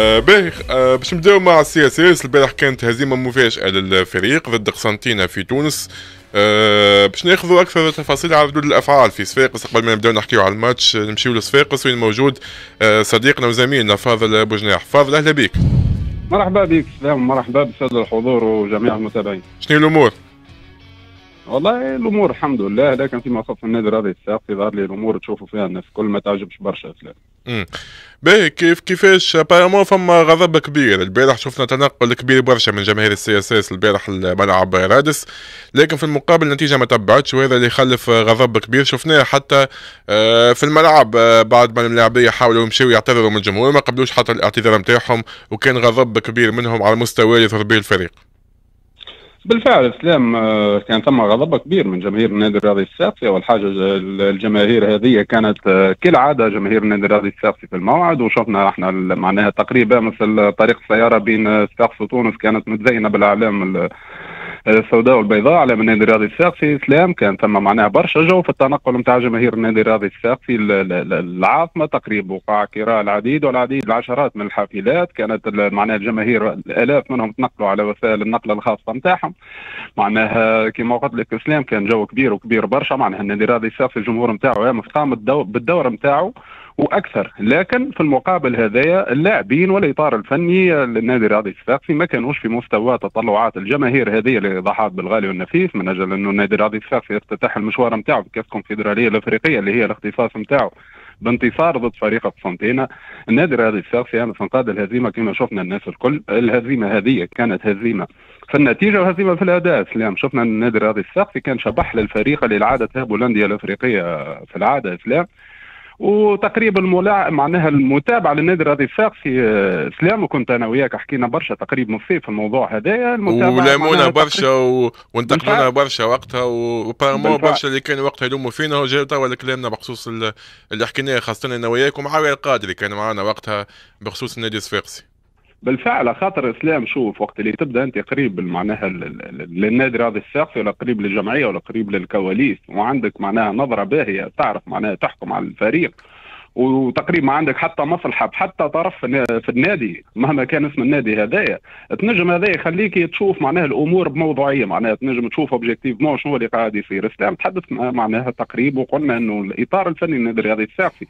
آه، باهي آه، باش نبداو مع ال CSS. البارح كانت هزيمة مفاجأة للفريق ضد قسنطينه في تونس. أه باش ناخذوا أكثر تفاصيل على ردود الأفعال في صفاقس. قبل ما نبداو نحكيو على الماتش نمشيو لصفاقس. وين موجود صديقنا وزميلنا فاضل بوجناح. فاضل أهلا بك مرحبا بك سلام. مرحبا بالساده الحضور وجميع المتابعين. شنو الأمور؟ والله الأمور الحمد لله. لكن فيما يخص النادي الرياضي الصفاقسي ظهر لي الأمور تشوفوا فيها الناس كل ما تعجبش برشا اسلام. باهي كيف كيفاش؟ apparemment فما غضب كبير. البارح شفنا تنقل كبير برشا من جماهير ال CSS البارح الملعب رادس. لكن في المقابل النتيجة ما تبعتش وهذا اللي يخلف غضب كبير. شفناه حتى آه، في الملعب آه، بعد ما اللاعبيه حاولوا يمشيوا يعتذروا من الجمهور. ما قبلوش حتى الاعتذار نتاعهم وكان غضب كبير منهم على مستوى يضرب الفريق. بالفعل اسلام آه، كان ثم غضب كبير من جماهير النادي الرياضي الصفاقسي اول حاجة الجماهير هذه كانت آه، كالعاده جماهير النادي الرياضي الصفاقسي في الموعد. وشفنا إحنا معناها تقريبا مثل طريق السيارة بين صفاقس وتونس كانت متزينة بالأعلام السوداء والبيضاء على من النادي الرياضي الساقسي إسلام كان ثم معناها برشا جو في التنقل نتاع جماهير النادي الرياضي الساقسي العاصمة تقريبا وقع كراء العديد والعديد العشرات من الحافلات. كانت معناها الجماهير الآلاف منهم تنقلوا على وسائل النقل الخاصة نتاعهم. معناها كما قلت لك إسلام كان جو كبير وكبير برشا. معناها النادي الرياضي الساقسي الجمهور نتاعو قام بالدور نتاعو. وأكثر. لكن في المقابل هذايا اللاعبين والإطار الفني للنادي الرياضي الصفاقسي ما كانوش في مستوى تطلعات الجماهير هذه اللي ضحت بالغالي والنفيس من أجل انه النادي الرياضي الصفاقسي يفتتح المشوار نتاعو في الكونفدراليه الإفريقية اللي هي الاختصاص نتاعو بانتصار ضد فريق قسنطينه النادي الرياضي الصفاقسي يعني انقاذ الهزيمة كما شفنا الناس الكل الهزيمة هذه كانت هزيمة في النتيجة وهزيمة في الاداء سلام شفنا النادي الرياضي الصفاقسي كان شبح للفريق اللي العاده هولنديا الإفريقية في العادة. اسلام وتقريبا الملاع معناها المتابعة للنادي الرياضي الصفاقسي آه، سلام وكنت أنا وياك حكينا برشا تقريبا في في الموضوع هذايا ولامونا برشا و... وانتقدونا برشا وقتها وبارامون برشا اللي كانوا وقتها يلوموا فينا وجاو توا كلامنا بخصوص اللي حكيناه خاصة أنا وياك ومعاويه القادري كان معنا وقتها بخصوص النادي الصفاقسي بالفعل خاطر إسلام شوف وقت اللي تبدأ أنت قريب معناها للنادي الرياضي الساقسي ولا قريب للجمعية ولا قريب للكواليس وعندك معناها نظرة باهية تعرف معناها تحكم على الفريق وتقريبا عندك حتى مصلحة بحتى طرف في النادي مهما كان اسم النادي هذايا. تنجم هذا يخليك تشوف معناها الأمور بموضوعية معناها تنجم تشوف اوبجيكتيفمون شنو اللي قاعد يصير. إسلام تحدث معناها تقريب وقلنا إنه الإطار الفني للنادي الرياضي الساقسي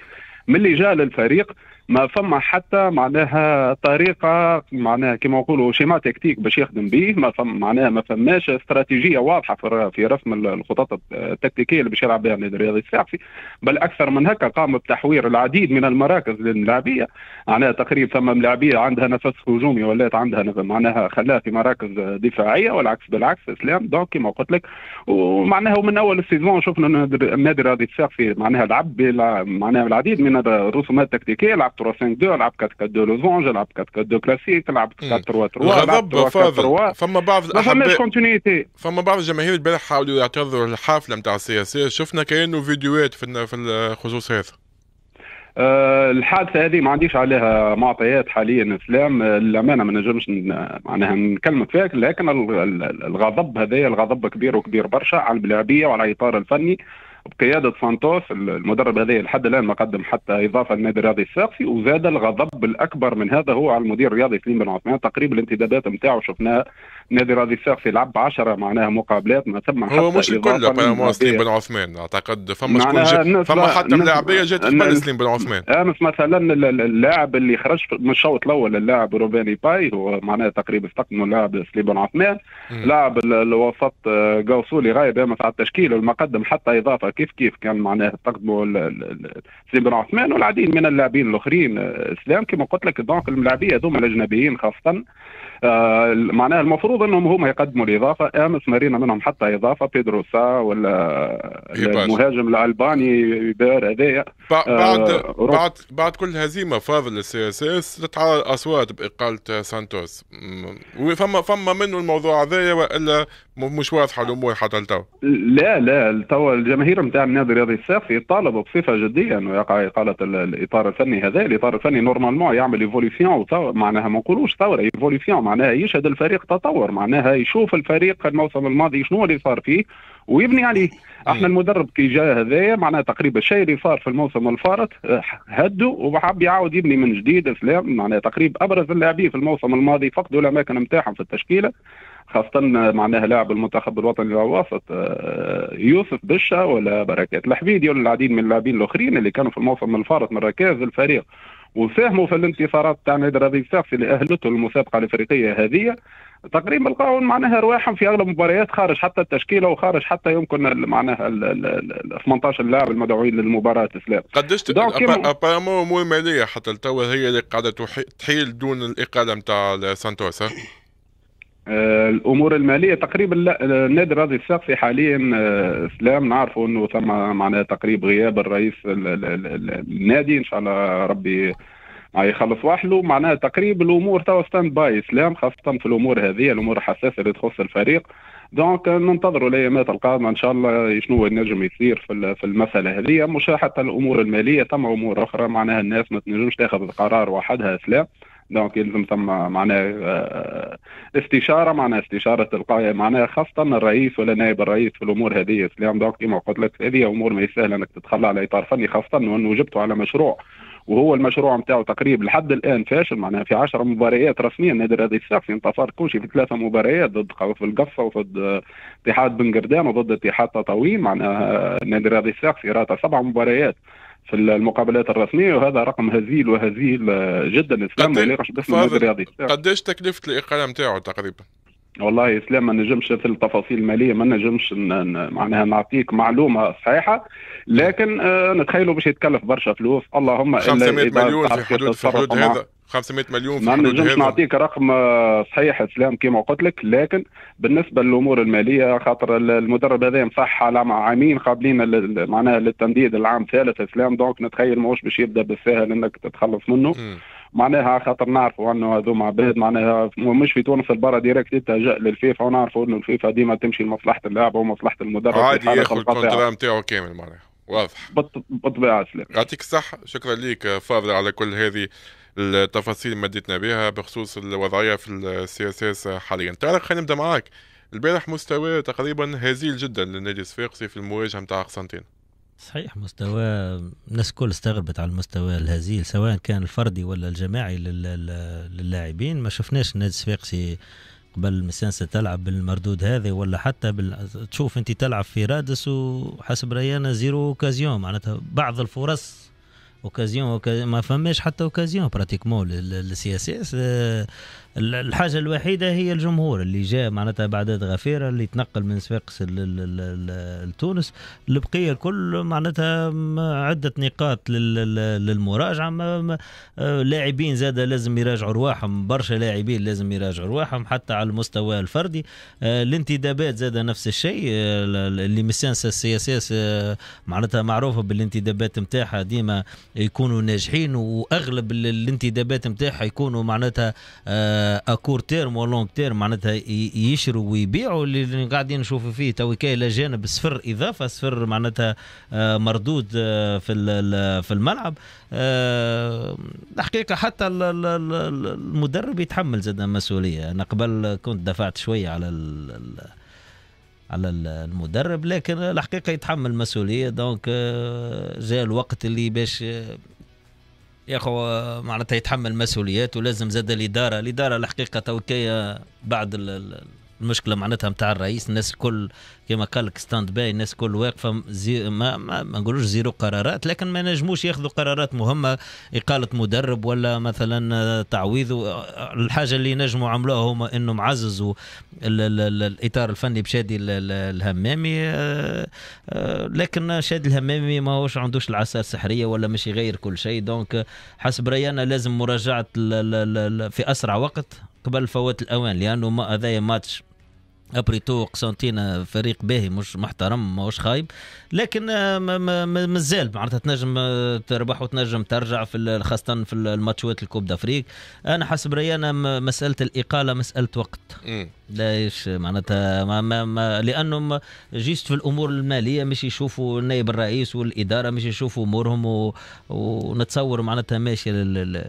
من اللي جاء للفريق ما فما حتى معناها طريقة معناها كما نقولوا schéma tactique باش يخدم به ما فما معناها ما فماش استراتيجية واضحة في رسم الخطط التكتيكية اللي باش يلعب بها النادي الرياضي الصفاقسي بل أكثر من هكا قام بتحوير العديد من المراكز للملاعبية. معناها تقريبا ثم ملاعبية عندها نفس هجومي ولات عندها معناها خلاها في مراكز دفاعية والعكس بالعكس إسلام. donc كما قلت لك ومعناها ومن أول ال saison شفنا النادي الرياضي الصفاقسي معناها لعب معناها العديد من الرسومات التكتيكيه لعب 3 5 2 لعب 4 4 2 losange لعب 4 4 2 كلاسيك لعب 4 3 3 غضب فاضل. فما بعض فماش continuité فما بعض الجماهير البارح حاولوا يعتذروا الحافله نتاع ال CS شفنا كأنه فيديوهات في في الخصوص هذا. أه الحادثة هذه ما عنديش عليها معطيات حاليا اسلام الامانه ما نجمش معناها نكلمك فيها لكن الغضب هذايا الغضب كبير وكبير برشا على اللاعبيه وعلى الإطار الفني. بقياده سانتوس المدرب هذا لحد الآن ما قدم حتى إضافة للنادي الرياضي الساقسي وزاد الغضب الأكبر من هذا هو على المدير الرياضي سليم بن عثمان. تقريبا الانتدابات نتاعو شفناها النادي الرياضي الساقسي لعب 10 معناها مقابلات ما ثم حتى هو مش الكل سليم بن عثمان أعتقد فما شكون فما حتى ملاعبيه جات قبل سليم بن عثمان أمس مثلا اللاعب اللي خرج من الشوط الأول اللاعب روباني باي هو معناها تقريبا استقدموا اللاعب سليم بن عثمان. لاعب الوسط قوصولي آه، غايب أمس على التشكيل وما قدم حتى إضافة كيف كيف كان معناه تقدموا سليم بن عثمان والعديد من اللاعبين الآخرين. اسلام كما قلت لك donc الملاعبية هذوما الأجنبيين خاصة. آه معناها المفروض إنهم هما يقدموا الإضافة. امس مرينا منهم حتى إضافة. بيدرو سا ولا المهاجم الألباني بار هذايا. بعد آه بعد بعد كل هزيمة فاضل ال CSS تتعرض الأصوات بإقالة سانتوس. فما فما منه الموضوع هذايا وإلا مش واضحة الأمور حتى لتو. لا لا توا الجماهير نتاع النادي الرياضي الصفاقسي يطالبوا بصفة جدية إنه يقع اقاله الإطار الفني هذا الإطار الفني normalement يعمل évolution معناها ما نقولوش ثوره évolution معناها يشهد الفريق تطور معناها يشوف الفريق الموسم الماضي شنو اللي صار فيه ويبني عليه. أحنا المدرب كي جاء هذايا معناها تقريبا الشيء اللي صار في الموسم الفارط هدوا وحاب يعاود يبني من جديد إسلام معناها تقريبا أبرز اللاعبين في الموسم الماضي فقدوا الأماكن نتاعهم في التشكيلة. خاصة معناها لاعب المنتخب الوطني الوسط آه، يوسف بشا ولا بركات. الحبيدي ولا العديد من اللاعبين الأخرين اللي كانوا في الموسم الفارط من ركائز الفريق وساهموا في الانتصارات تاع نادي الربيع الساقسي اللي اهلته المسابقه الإفريقية هذه تقريبا لقاو معناها رواحهم في أغلب المباريات خارج حتى التشكيلة وخارج حتى يمكن معناها ال 18 لاعب المدعوين للمباراة اسلام قديش ابارامون امور ماليه حتى التوا هي اللي قاعدة تحول دون الإقالة نتاع سانتوس الأمور المالية تقريبا لا النادي الرياضي الصفاقسي حاليا آه، إسلام نعرفوا إنه ثم معناها تقريب غياب الرئيس النادي إن شاء الله ربي يخلص وحده. معناها تقريب الأمور توا stand-by إسلام خاصة في الأمور هذه الأمور الحساسة اللي تخص الفريق. donc ننتظروا الأيامات القادمة إن شاء الله شنو ينجم يصير في في المسألة هذه. مش حتى الأمور المالية ثم أمور أخرى معناها الناس ما تنجمش تاخذ قرار وحدها إسلام. donc يلزم ثم معناها آه، استشارة معناها استشارة تلقائية معناها خاصة الرئيس ولا نائب الرئيس في الأمور هذه. اسلام donc كما قلت لك هذه أمور ما يسهل إنك تتخلى على إطار فني خاصة إنه جبته على مشروع. وهو المشروع نتاعو تقريبا لحد الآن فاشل معناها في 10 مباريات رسميا. النادي الرياضي الصفاقسي انتصر كوشي في ثلاثة مباريات ضد قوافل قفصة وضد اتحاد بن قردان وضد اتحاد تطاوين معناها النادي الرياضي الصفاقسي راته سبع مباريات. في المقابلات الرسمية وهذا رقم هزيل وهزيل جدا. إسلام ما يليقش باسم النادي الرياضي قديش تكلفة الاقاله نتاعو تقريبا؟ والله إسلام ما نجمش في التفاصيل المالية ما نجمش معناها نعطيك معلومة صحيحة لكن آه نتخيلوا باش يتكلف برشا فلوس. اللهم إلا 500 مليون في حدود في حدود هذا. 500 مليون في ما نجمش نعطيك رقم آه، صحيح إسلام كما قلت لك لكن بالنسبة للأمور المالية خاطر المدرب هذا مصح على عامين قابلين معناها للتمديد العام الثالث إسلام donc نتخيل ماهوش باش يبدأ بالساهل إنك تتخلص منه. م. معناها خاطر نعرفوا أنه هذوما عباد معناها مش في تونس البرا direct يتجه للفيفا ونعرفوا أنه الفيفا ديما تمشي لمصلحة اللاعب ومصلحة المدرب عادي ياخذ ال contrat نتاعو كامل معناها واضح. بالطبيعة سلام يعطيك الصحة شكرا لك فاضل على كل هذه التفاصيل اللي مديتنا بها بخصوص الوضعية في السي اس اس حاليا. تعرف خلينا نبدأ معاك. البارح مستوى تقريبا هزيل جدا للنادي الصفاقسي في المواجهة نتاع قسنطين صحيح مستوى الناس الكل استغربت على المستوى الهزيل سواء كان الفردي ولا الجماعي للاعبين. ما شفناش النادي الصفاقسي قبل مسانسة تلعب بالمردود هذا ولا حتى بال... تشوف أنت تلعب في رادس وحسب رأينا zéro occasion. معناتها بعض الفرص occasion ما فماش حتى occasion pratiquement لل CSS الحاجة الوحيدة هي الجمهور اللي جاء معناتها بعدد غفيره اللي تنقل من صفاقس لتونس. البقية الكل معناتها عدة نقاط للمراجعة. لاعبين زاد لازم يراجعوا رواحهم. برشا لاعبين لازم يراجعوا رواحهم حتى على المستوى الفردي. آه، الانتدابات زاد نفس الشيء. آه، اللي مسانسة السياسات معناتها معروفة بالانتدابات نتاعها ديما يكونوا ناجحين وأغلب الانتدابات نتاعها يكونوا معناتها à court terme و long terme معناتها يشروا ويبيعوا اللي قاعدين نشوفوا فيه. تو إلى جانب صفر إضافة صفر معناتها آه، مردود آه، في في الملعب. آه، الحقيقة حتى المدرب يتحمل زاد مسؤولية. أنا قبل كنت دفعت شوية على على المدرب لكن الحقيقة يتحمل مسؤولية. donc جاء الوقت اللي باش يا أخو معناتها يتحمل مسؤوليات ولازم زاد الإدارة. الإدارة الحقيقة تو كيه بعد المشكلة معناتها نتاع الرئيس الناس الكل كما قال لك stand-by الناس الكل واقفة زي ما ما, ما نقولوش zéro قرارات لكن ما نجموش ياخذوا قرارات مهمة إقالة مدرب ولا مثلا تعويض. الحاجة اللي نجموا عملوها هما إنهم عززوا الإطار الفني بشادي الهمامي آه، آه، لكن شادي الهمامي ما هوش عندوش العصا السحرية ولا مش يغير كل شيء. donc حسب رأينا لازم مراجعة في أسرع وقت قبل فوات الأوان لأنه هذايا match après tout قسنطينة فريق باهي مش محترم ماهوش خايب. لكن آه، مازال معناتها تنجم آه، تربح وتنجم ترجع في خاصة في الماتشات ال Coupe d'Afrique. أنا حسب رأيي أنا مسألة الإقالة مسألة وقت. ليش معناتها؟ ما ما ما لانهم جيست في الأمور المالية مش يشوفوا النائب الرئيس والإدارة مش يشوفوا أمورهم ونتصور معناتها ماشية